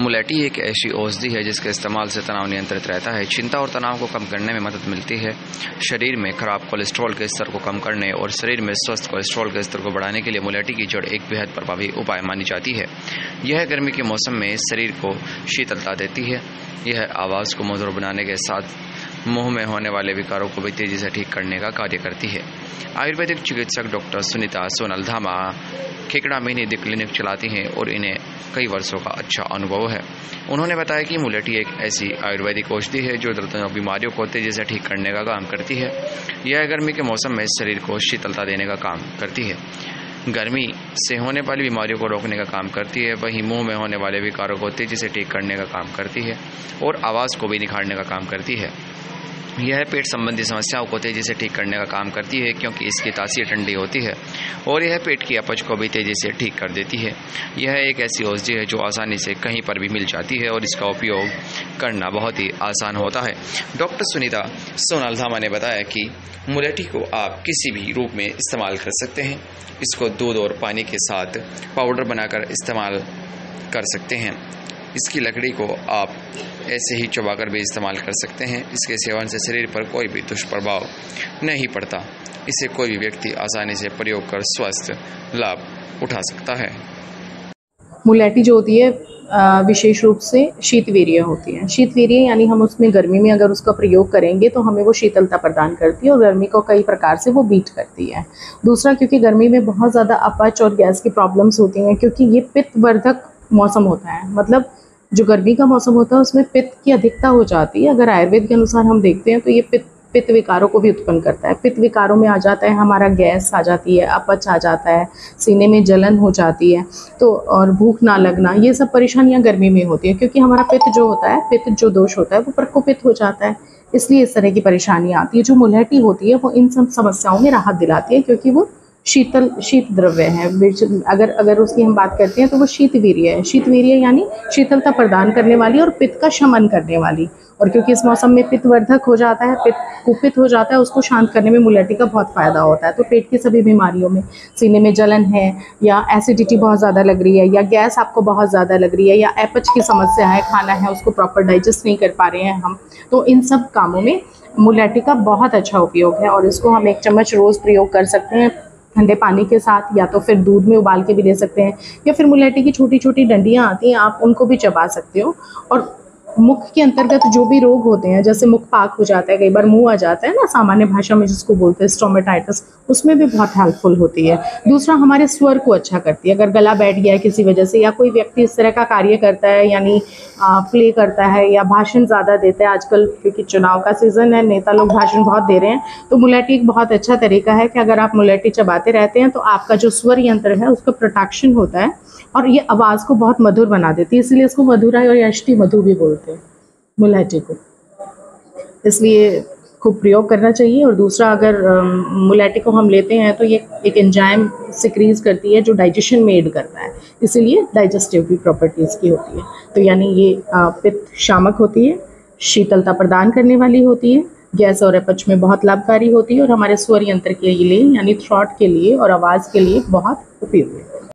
मुलेटी एक ऐसी औषधि है जिसके इस्तेमाल से तनाव नियंत्रित रहता है। चिंता और तनाव को कम करने में मदद मिलती है। शरीर में खराब कोलेस्ट्रॉल के स्तर को कम करने और शरीर में स्वस्थ कोलेस्ट्रॉल के स्तर को बढ़ाने के लिए मुलेटी की जड़ एक बेहद प्रभावी उपाय मानी जाती है। यह गर्मी के मौसम में शरीर को शीतलता देती है। यह आवाज़ को मधुर बनाने के साथ मुँह में होने वाले विकारों को भी तेज़ी से ठीक करने का कार्य करती है। आयुर्वेदिक चिकित्सक डॉक्टर सुनीता सोनल धामा खेकड़ा में निधि क्लिनिक चलाती हैं और इन्हें कई वर्षों का अच्छा अनुभव है। उन्होंने बताया कि मुलेटी एक ऐसी आयुर्वेदिक औषधि है जो दर्दनाक बीमारियों को तेज़ी से ठीक करने का काम करती है। यह गर्मी के मौसम में शरीर को शीतलता देने का काम करती है। गर्मी से होने वाली बीमारियों को रोकने का काम करती है, वहीं मुँह में होने वाले विकारों को तेज़ी से ठीक करने का काम करती है और आवाज़ को भी निखारने का काम करती है। यह पेट संबंधी समस्याओं को तेज़ी से ठीक करने का काम करती है, क्योंकि इसकी तासीर ठंडी होती है, और यह पेट की अपच को भी तेज़ी से ठीक कर देती है। यह एक ऐसी औषधि है जो आसानी से कहीं पर भी मिल जाती है, और इसका उपयोग करना बहुत ही आसान होता है। डॉक्टर सुनीता सोनाल धामा ने बताया कि मुलेठी को आप किसी भी रूप में इस्तेमाल कर सकते हैं। इसको दूध और पानी के साथ पाउडर बनाकर इस्तेमाल कर सकते हैं। इसकी लकड़ी को आप ऐसे ही चबाकर भी इस्तेमाल कर सकते हैं। इसके सेवन से शरीर पर कोई भी दुष्प्रभाव नहीं पड़ता। इसे कोई भी व्यक्ति आसानी से प्रयोग कर स्वस्थ लाभ उठा सकता है। मुलेटी जो होती है विशेष रूप से शीतवीर्य होती है। शीतवीर्य यानी हम उसमें गर्मी में अगर उसका प्रयोग करेंगे तो हमें वो शीतलता प्रदान करती है और गर्मी को कई प्रकार से वो बीट करती है। दूसरा, क्योंकि गर्मी में बहुत ज़्यादा अपच और गैस की प्रॉब्लम्स होती हैं, क्योंकि ये पित्तवर्धक मौसम होता है। मतलब जो गर्मी का मौसम होता है, उसमें पित्त की अधिकता हो जाती है। अगर आयुर्वेद के अनुसार हम देखते हैं तो ये पित्त पित्त विकारों को भी उत्पन्न करता है। पित्त विकारों में आ जाता है, हमारा गैस आ जाती है, अपच आ जाता है, सीने में जलन हो जाती है तो और भूख ना लगना, ये सब परेशानियाँ गर्मी में होती है, क्योंकि हमारा पित्त जो होता है, पित्त जो दोष होता है, वो प्रकोपित हो जाता है। इसलिए इस तरह की परेशानियाँ आती है। जो मुलहटी होती है, वो इन सब समस्याओं में राहत दिलाती है, क्योंकि वो शीतल, शीत द्रव्य है। अगर अगर उसकी हम बात करते हैं तो वो शीत वीर्य है। शीत वीर्य यानी शीतलता प्रदान करने वाली और पित्त का शमन करने वाली। और क्योंकि इस मौसम में पित्त वर्धक हो जाता है, पित्त कुपित हो जाता है, उसको शांत करने में मुलेटी का बहुत फ़ायदा होता है। तो पेट की सभी बीमारियों में, सीने में जलन है या एसिडिटी बहुत ज़्यादा लग रही है या गैस आपको बहुत ज़्यादा लग रही है या एपच की समस्या है, खाना है, उसको प्रॉपर डाइजेस्ट नहीं कर पा रहे हैं हम तो इन सब कामों में मुलेटी का बहुत अच्छा उपयोग है। और इसको हम एक चम्मच रोज़ प्रयोग कर सकते हैं। ठंडे पानी के साथ या तो फिर दूध में उबाल के भी ले सकते हैं या फिर मुलेटी की छोटी छोटी डंडियाँ आती हैं, आप उनको भी चबा सकते हो। और मुख के अंतर्गत जो भी रोग होते हैं, जैसे मुख पाक हो जाता है, कई बार मुँह आ जाता है ना, सामान्य भाषा में जिसको बोलते हैं स्टोमेटाइटिस उसमें भी बहुत हेल्पफुल होती है। दूसरा, हमारे स्वर को अच्छा करती है। अगर गला बैठ गया है किसी वजह से, या कोई व्यक्ति इस तरह का कार्य करता है, यानी प्ले करता है, या भाषण ज़्यादा देता है, आजकल क्योंकि चुनाव का सीज़न है, नेता लोग भाषण बहुत दे रहे हैं तो मुलेटी एक बहुत अच्छा तरीका है कि अगर आप मुलेटी चबाते रहते हैं तो आपका जो स्वर यंत्र है, उसका प्रोटेक्शन होता है, और ये आवाज़ को बहुत मधुर बना देती है। इसलिए इसको मधुरा और यष्टि मधु भी बोलते हैं। मुलहजे को। इसलिए खूब प्रयोग करना चाहिए और दूसरा अगर मुलैटी को हम लेते हैं तो ये एक एंजाइम सिक्रीज करती है जो डाइजेशन में एड करता है। इसीलिए डाइजेस्टिव भी प्रॉपर्टीज़ की होती है। तो यानी ये पित्त शामक होती है, शीतलता प्रदान करने वाली होती है, गैस और अपच में बहुत लाभकारी होती है और हमारे स्वर यंत्र के लिए, यानी थ्रॉट के लिए और आवाज़ के लिए बहुत उपयोगी है।